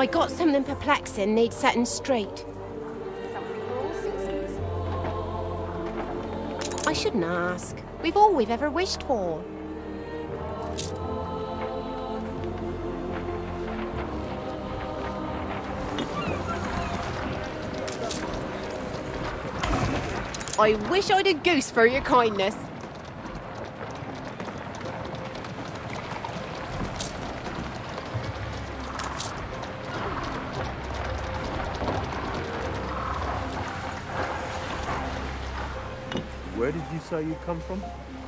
I got something perplexing needs setting straight. I shouldn't ask. We've all we've ever wished for. I wish I'd a goose for your kindness. Where did you say you come from?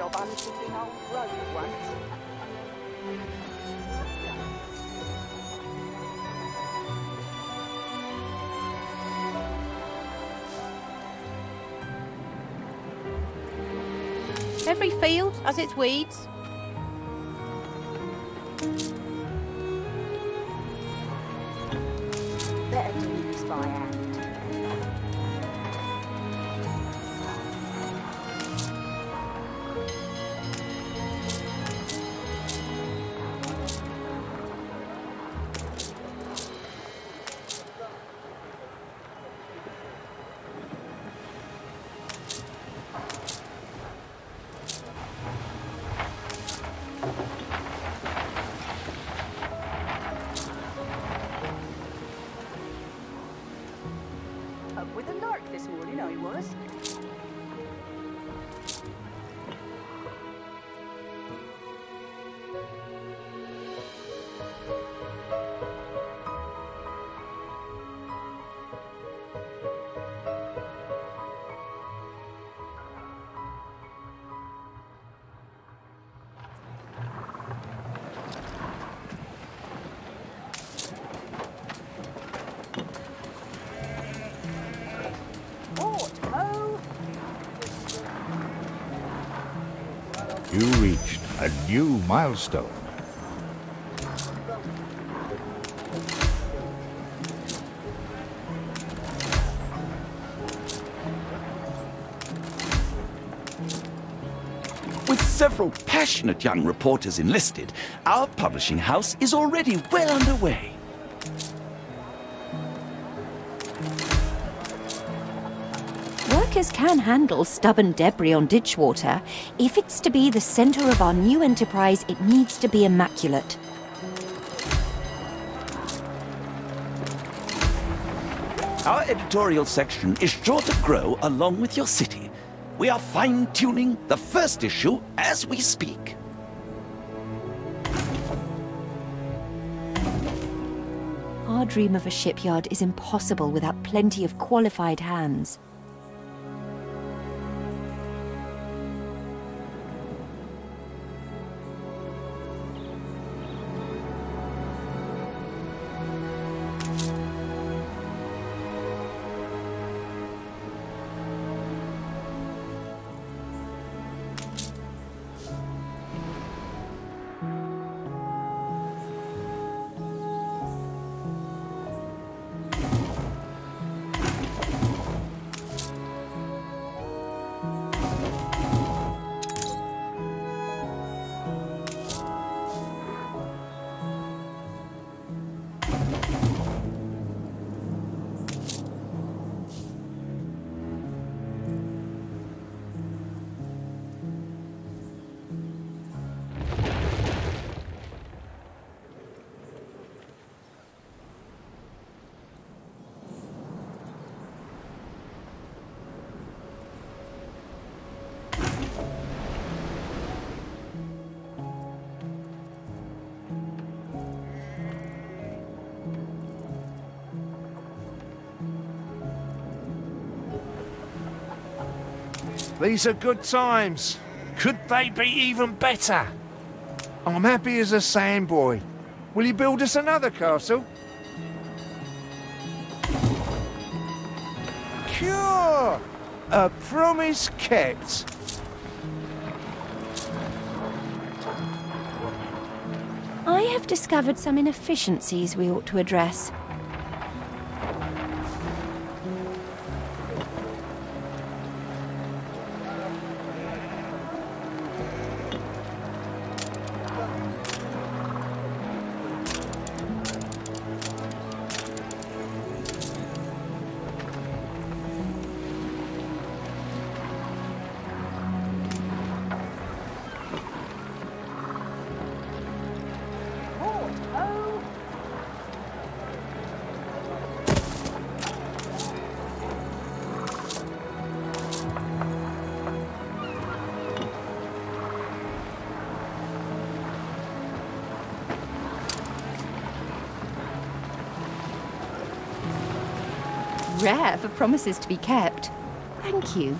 Job road once. Every field has its weeds. New milestone. With several passionate young reporters enlisted, our publishing house is already well underway. Workers can handle stubborn debris on ditchwater. If it's to be the centre of our new enterprise, it needs to be immaculate. Our editorial section is sure to grow along with your city. We are fine tuning the first issue as we speak. Our dream of a shipyard is impossible without plenty of qualified hands. These are good times. Could they be even better? I'm happy as a sandboy. Will you build us another castle? Cure! A promise kept. I have discovered some inefficiencies we ought to address. Rare for promises to be kept. Thank you.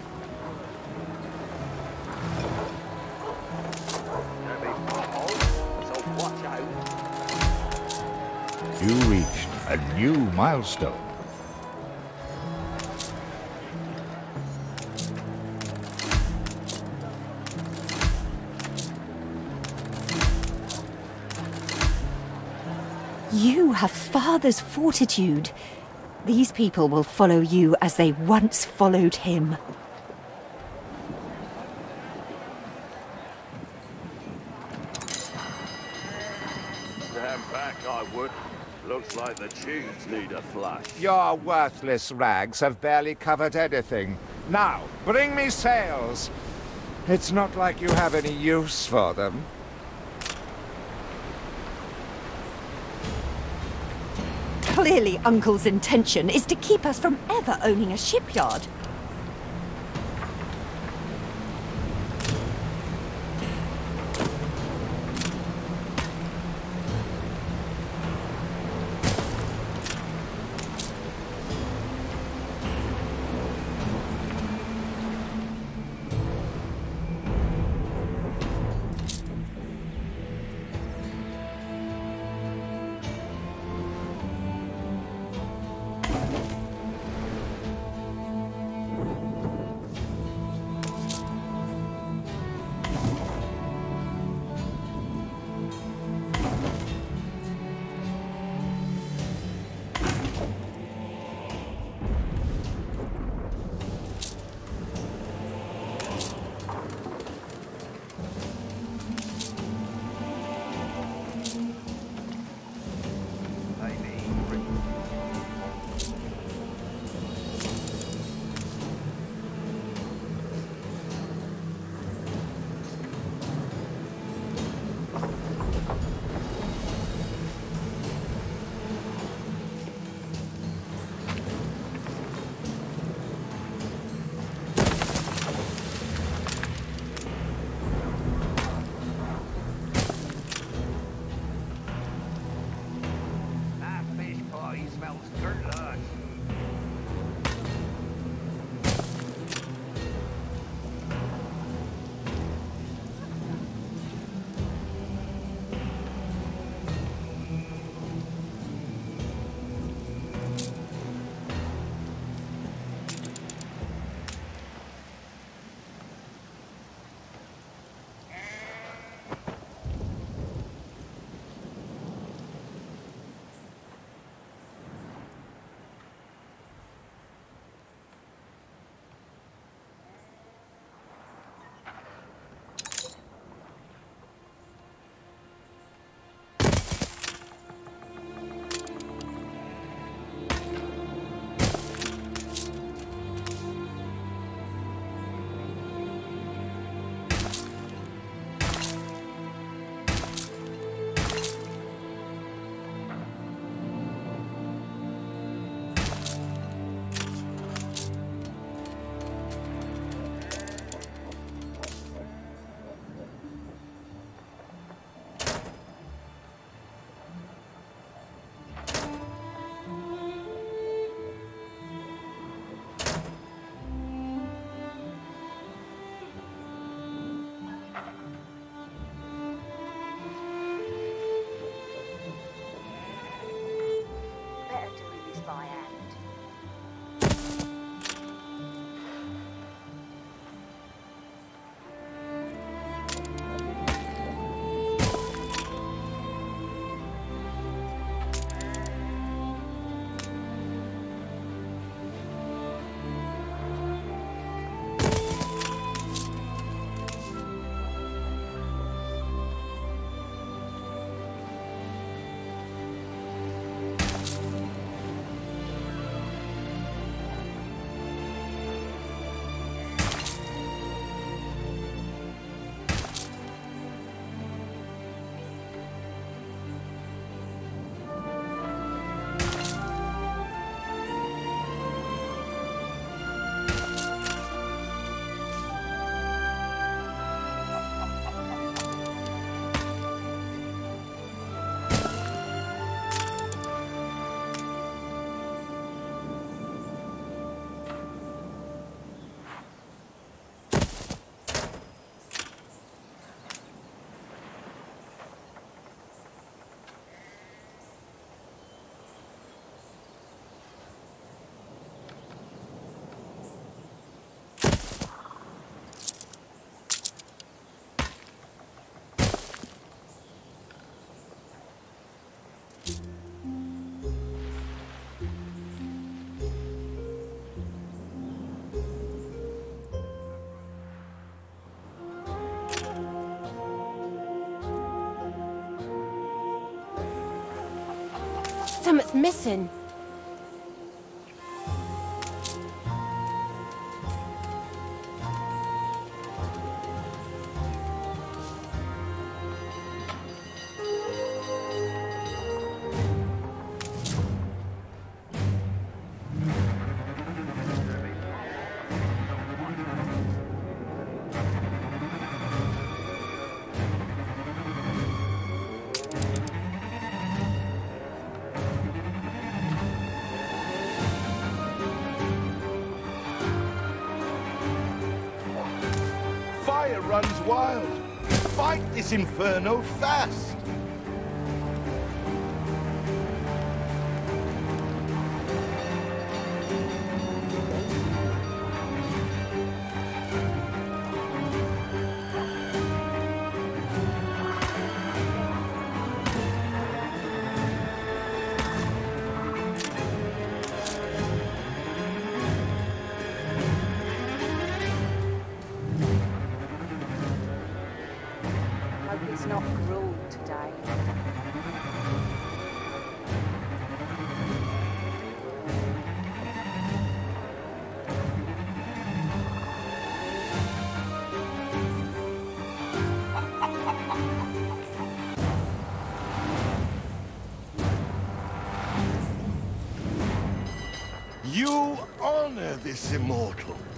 You reached a new milestone. You have father's fortitude. These people will follow you as they once followed him. Stand back, I would. Looks like the tubes need a flush. Your worthless rags have barely covered anything. Now, bring me sails. It's not like you have any use for them. Clearly, Uncle's intention is to keep us from ever owning a shipyard. Something's missing. Runs wild. Fight this inferno fast. Honor this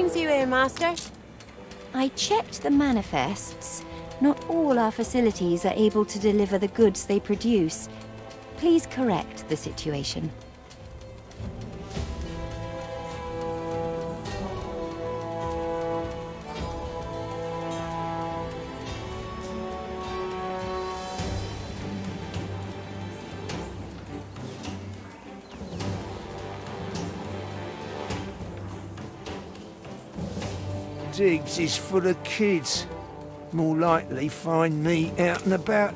brings you here, Master? I checked the manifests. Not all our facilities are able to deliver the goods they produce. Please correct the situation. Diggs is full of kids. More likely find me out and about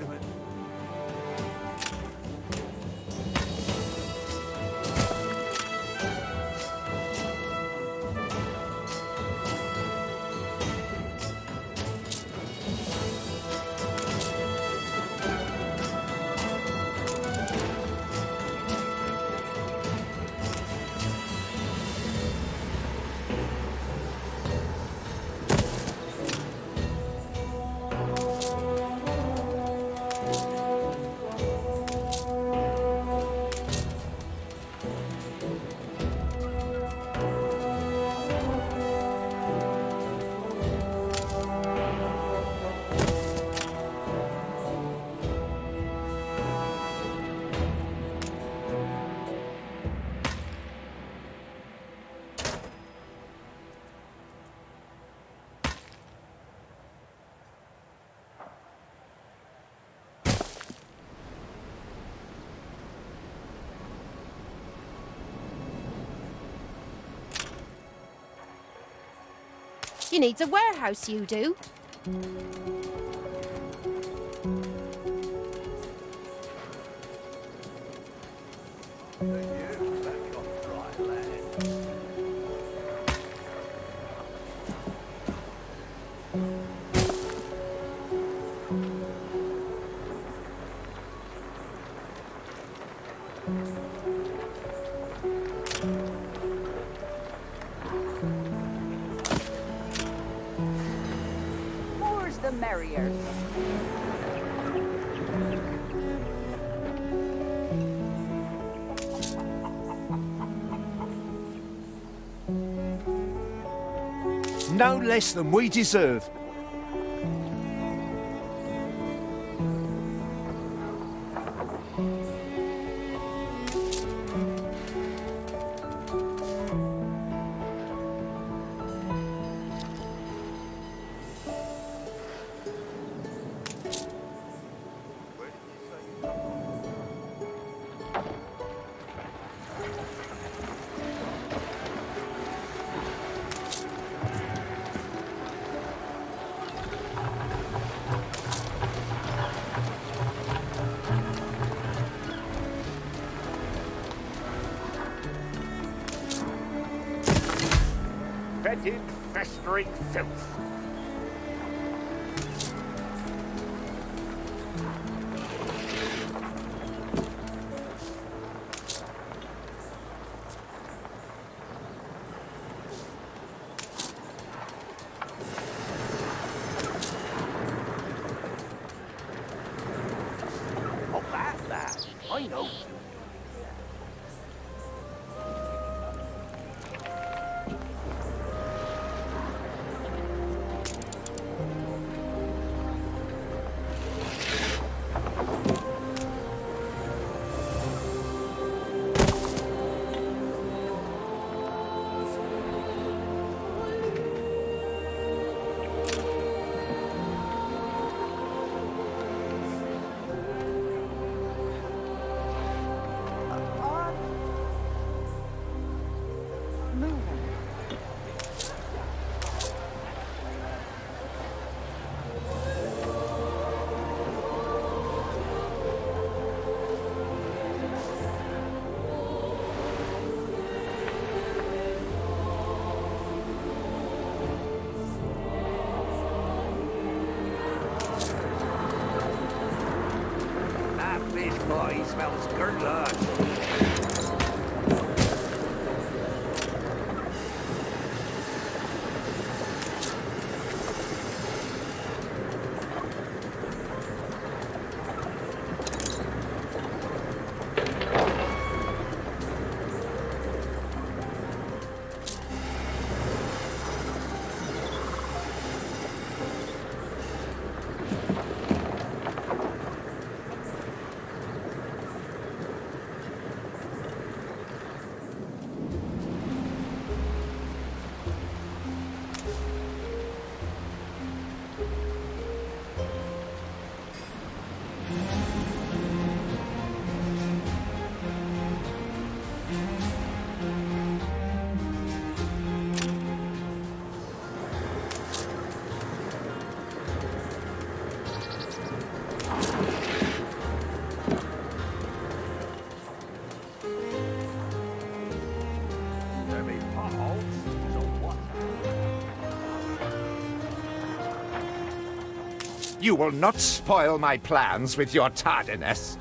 You needs a warehouse, you do. No less than we deserve. Smells good You will not spoil my plans with your tardiness.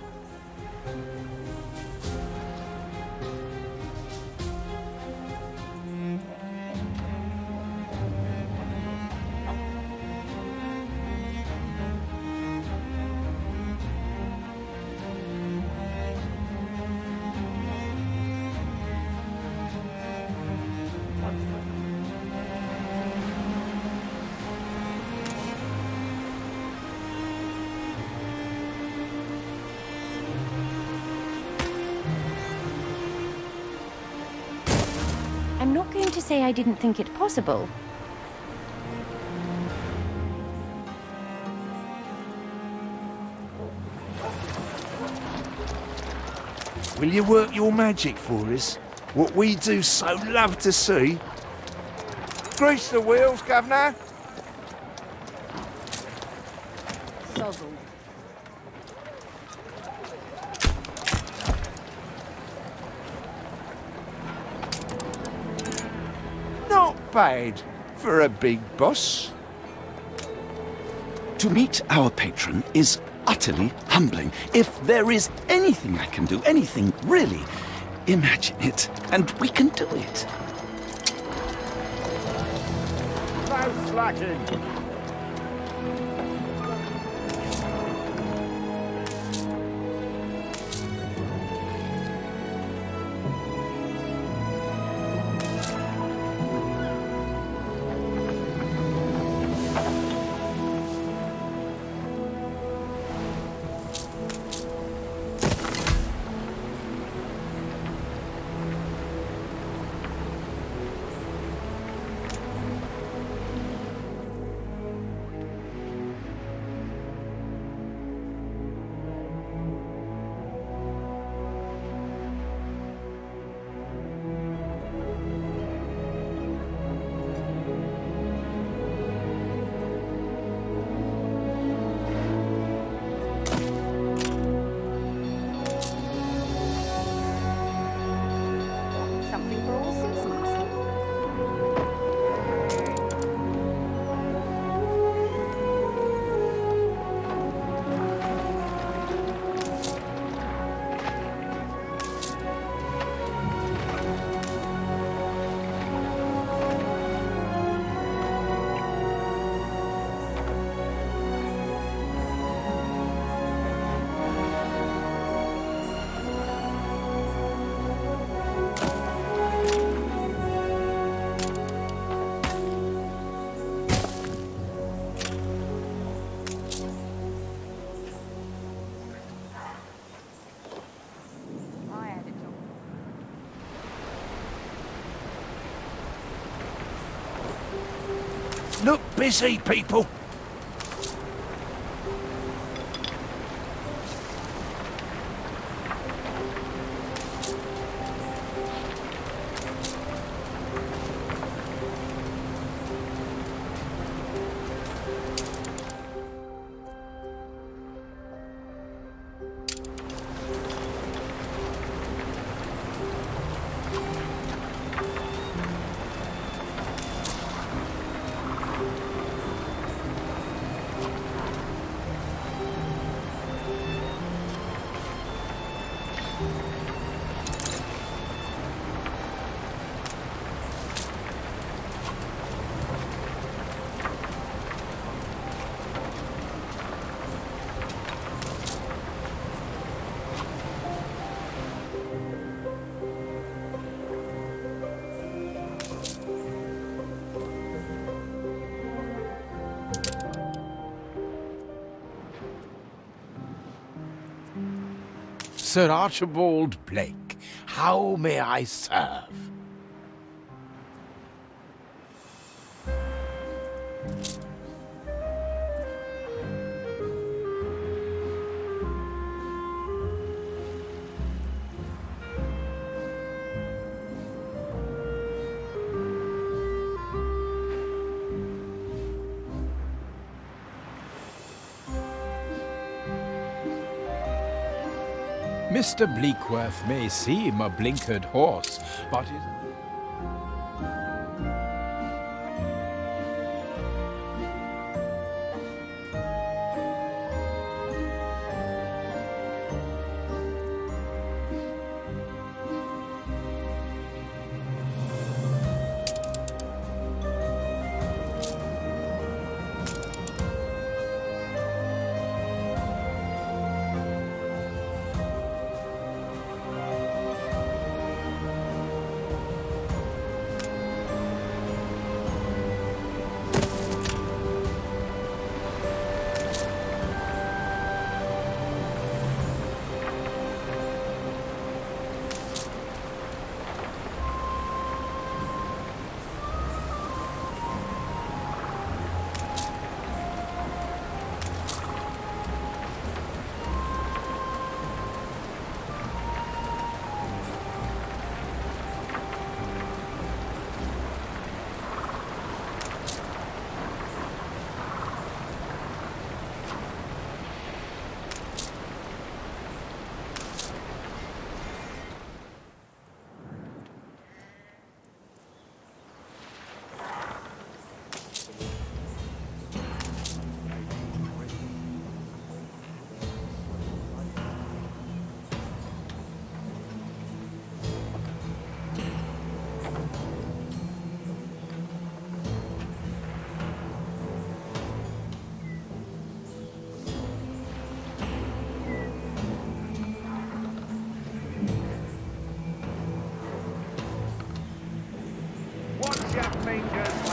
I'm not going to say I didn't think it possible. Will you work your magic for us? What we do so love to see. Grease the wheels, Governor. Bad for a big boss. To meet our patron is utterly humbling. If there is anything I can do, anything really, imagine it, and we can do it. No slacking. Busy, people. Sir Archibald Blake, how may I serve? Mr. Bleakworth may seem a blinkered horse, but is...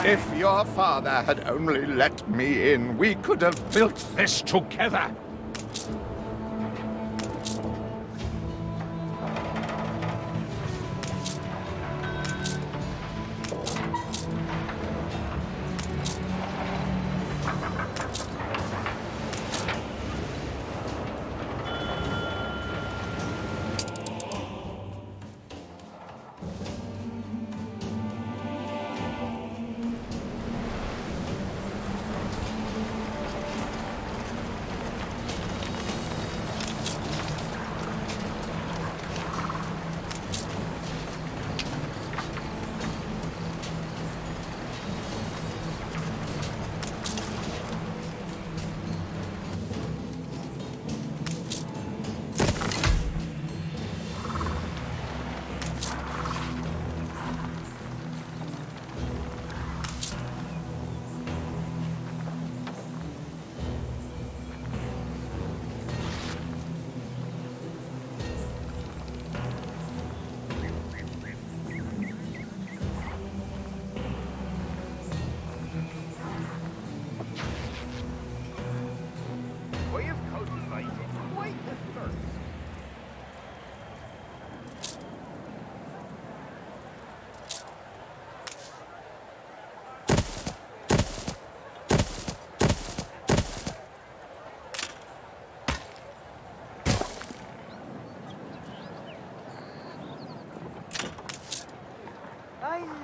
If your father had only let me in, we could have built this together.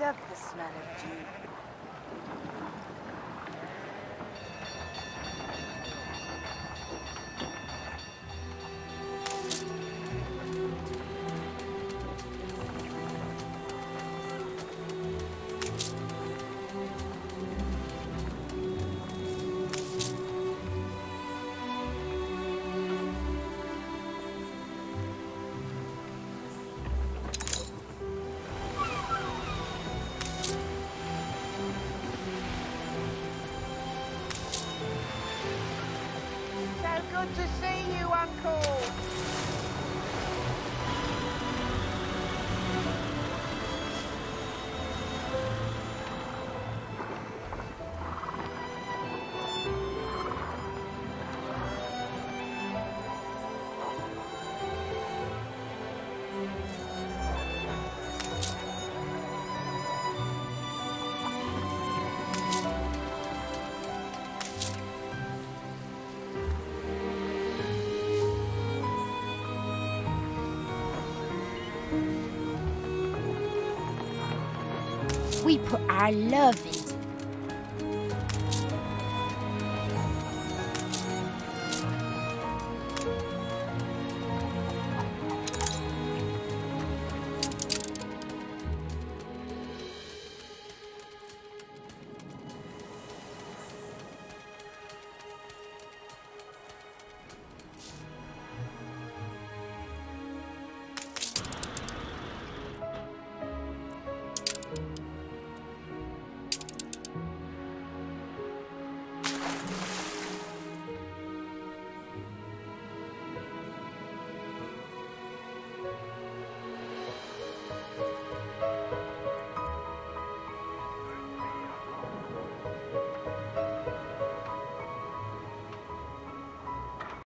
Love the smell of dew. We put our love into